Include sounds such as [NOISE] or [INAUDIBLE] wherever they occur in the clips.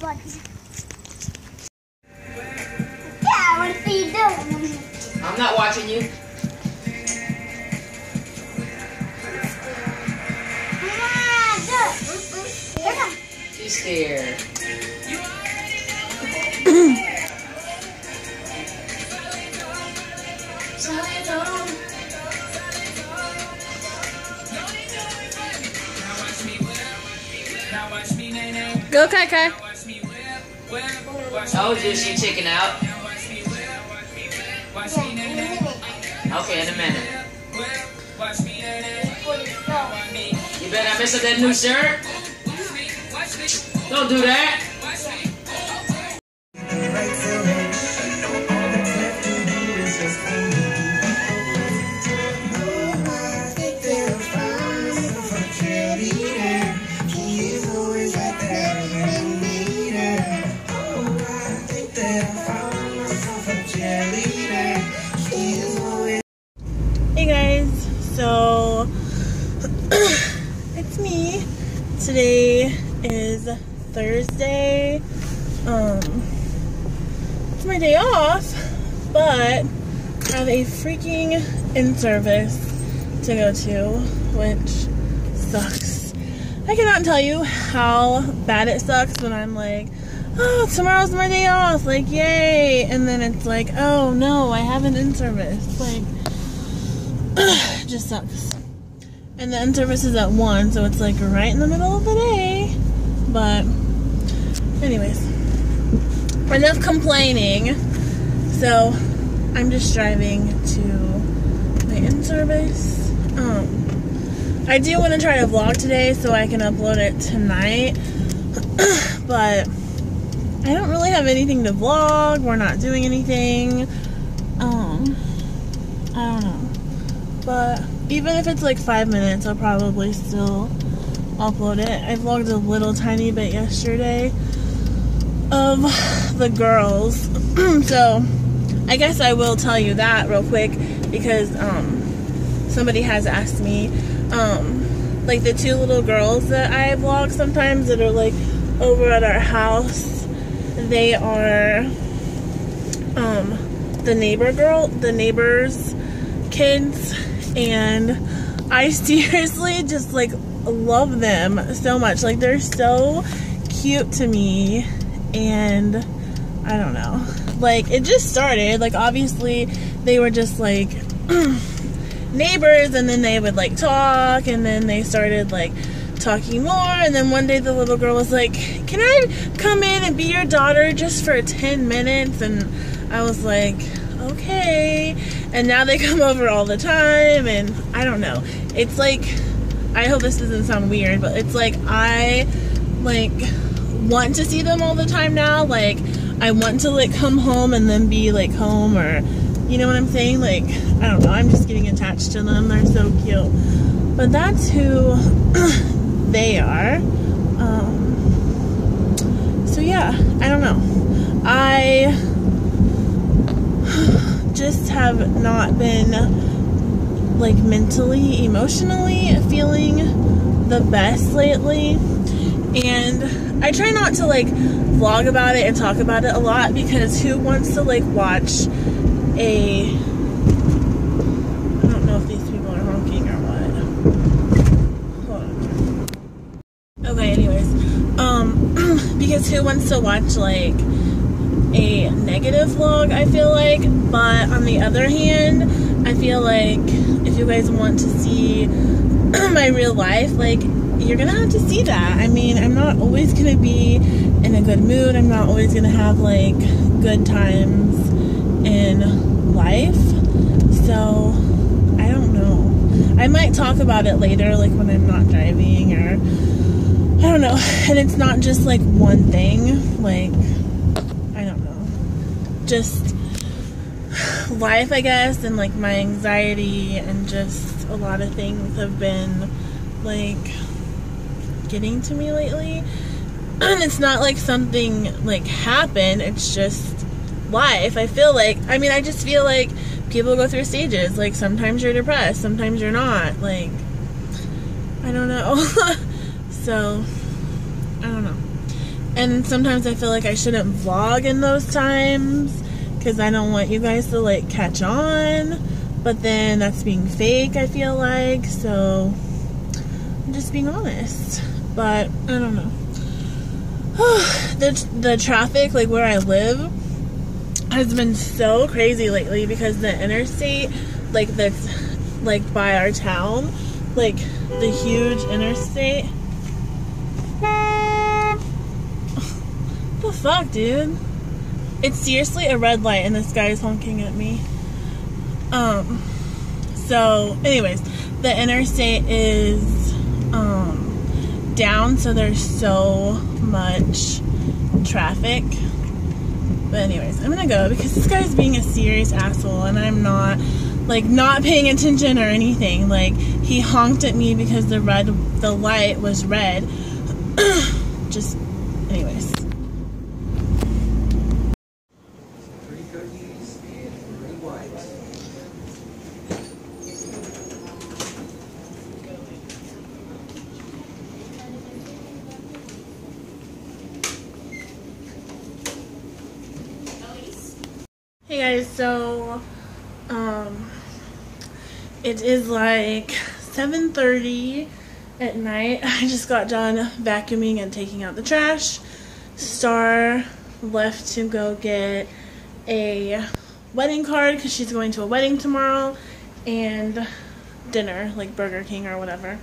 But yeah, what are you doing? I'm not watching you. Come on, do it. Come on. She's scared. Go, Kai Kai. Told you she chicken out. Okay, in a minute. You better mess up that new shirt. Don't do that. So [CLEARS THROAT] it's me. Today is Thursday. Um, it's my day off, but I have a freaking in service to go to, which sucks. I cannot tell you how bad it sucks when I'm like, oh, tomorrow's my day off, like, yay. And then it's like, oh no, I have an in service. Like, [SIGHS] just sucks. And the in service is at 1, so it's like right in the middle of the day. But, anyways, enough complaining. So, I'm just driving to my in service. Um, I do want to try to vlog today so I can upload it tonight. [CLEARS THROAT] but, I don't really have anything to vlog. We're not doing anything. Um, I don't know. But even if it's like five minutes, I'll probably still upload it. I vlogged a little tiny bit yesterday of the girls. [CLEARS THROAT] so I guess I will tell you that real quick because um, somebody has asked me. Um, like the two little girls that I vlog sometimes that are like over at our house, they are um, the neighbor girl, the neighbors kids and I [LAUGHS] seriously just like love them so much. Like they're so cute to me and I don't know. Like it just started. Like obviously they were just like [CLEARS THROAT] neighbors and then they would like talk and then they started like talking more and then one day the little girl was like, "Can I come in and be your daughter just for 10 minutes?" and I was like, "Okay." And now they [LAUGHS] come over all the time and I don't know. It's like I hope this doesn't sound weird, but it's like I like want to see them all the time now. Like I want to like come home and then be like home or you know what I'm saying? Like I don't know. I'm just getting attached to them. They're so cute. But that's who [CLEARS THROAT] they are. Um, so yeah, I don't know. I just have not been like mentally, emotionally feeling the best lately. And I try not to like vlog about it and talk about it a lot because who wants to like watch a I don't know if these people are honking or what. Okay, anyways. Um [CLEARS THROAT] because who wants to watch like a negative vlog, I feel like. But on the other hand, I feel like if you guys want to see [CLEARS THROAT] my real life, like, you're gonna have to see that. I mean, I'm not always gonna be in a good mood. I'm not always gonna have, like, good times in life. So, I don't know. I might talk about it later, like, when I'm not driving or. I don't know. And it's not just, like, one thing. Like, just life, I guess, and like my anxiety and just a lot of things have been like getting to me lately. [CLEARS THROAT] And it's not like something like happened, it's just life. I feel like, I mean, I just feel like people go through stages. Like sometimes you're depressed, sometimes you're not. Like, I don't know. [LAUGHS] so, I don't know. And sometimes I feel like I shouldn't vlog in those times because I don't want you guys to like catch on. But then that's being fake, I feel like. So I'm just being honest. But I don't know. [SIGHS] the, the traffic, like where I live, has been so crazy lately because the interstate, like that's like by our town, like the huge interstate. the fuck, dude? It's seriously a red light and this guy is honking at me. Um, so, anyways, the interstate is um, down, so there's so much traffic. But anyways, I'm gonna go because this guy's being a serious asshole and I'm not like not paying attention or anything. Like he honked at me because the red the light was red. [CLEARS THROAT] Just anyways. So um it is like 7:30 at night. [LAUGHS] I just got done vacuuming and taking out the trash. Star left to go get a wedding card cuz she's going to a wedding tomorrow and dinner like Burger King or whatever.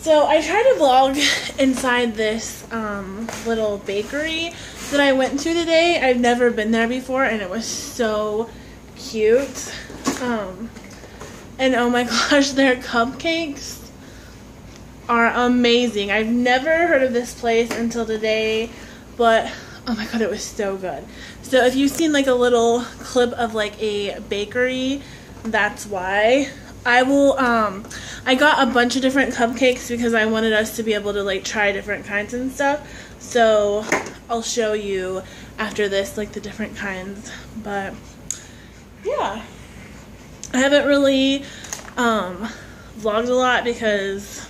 So I tried to vlog [LAUGHS] inside this um, little bakery that I went to today. I've never been there before, and it was so cute. Um, and oh my [LAUGHS] gosh, their cupcakes are amazing. I've never heard of this place until today, but oh my god, it was so good. So if you've seen like a little clip of like a bakery, that's why. I will um I got a bunch of different cupcakes because I wanted us to be able to like try different kinds and stuff. So I'll show you after this like the different kinds. But yeah. I haven't really um vlogged a lot because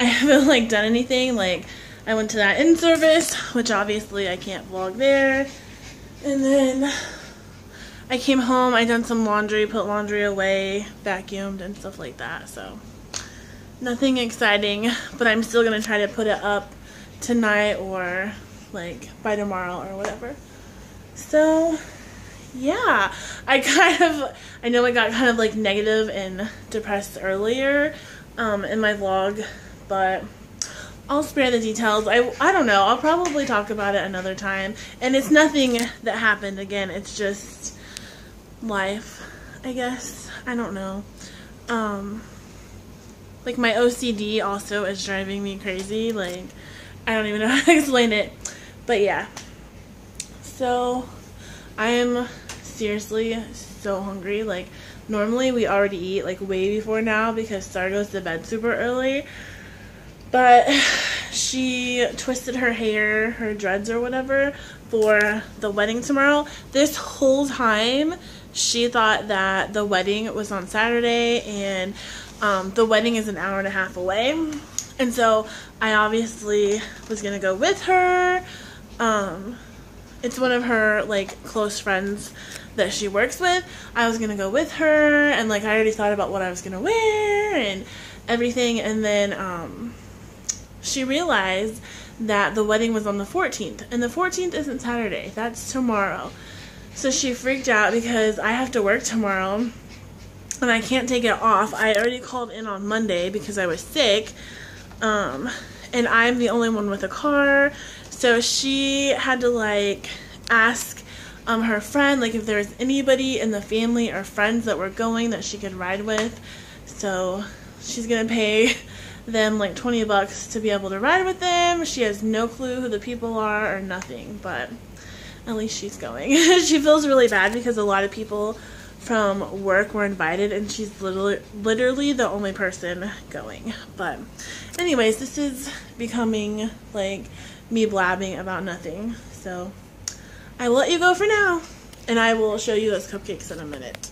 I [LAUGHS] haven't like done anything like I went to that in service, which obviously I can't vlog there. And then I came home, I done some laundry, put laundry away, vacuumed and stuff like that. So nothing exciting, but I'm still gonna try to put it up tonight or like by tomorrow or whatever. So yeah, I [LAUGHS] kind of I know I got kind of like negative and depressed earlier um, in my vlog, but I'll spare the details. I, I don't know. I'll probably talk about it another time. And it's nothing that happened again. It's just life, I guess. I don't know. Um, like my OCD also is driving me crazy. Like, I don't even know [LAUGHS] how to explain it. But yeah. So, I am seriously so hungry. Like, normally we already eat like way before now because Star goes to bed super early. But [SIGHS] she twisted her hair, her dreads or whatever, for the wedding tomorrow. This whole time, she thought that the wedding was on Saturday and um, the wedding is an hour and a half away. And so I obviously was going to go with her. Um, it's one of her like close friends that she works with. I was going to go with her and like I already thought about what I was going to wear and everything. And then um, she realized that the wedding was on the 14th. And the 14th isn't Saturday, that's tomorrow. So she freaked out because I have to work tomorrow and I can't take it off. I already called in on Monday because I was sick. Um, and I'm the only one with a car. So she had to like ask um, her friend like if there was anybody in the family or friends that were going that she could ride with. So she's gonna pay [LAUGHS] them like 20 bucks to be able to ride with them. She has no clue who the people are or nothing, but at least she's going. [LAUGHS] she feels really bad because a lot of people from work were invited and she's literally literally the only person going. But anyways, this is becoming like me blabbing about nothing. So I will let you go for now and I will show you those cupcakes in a minute.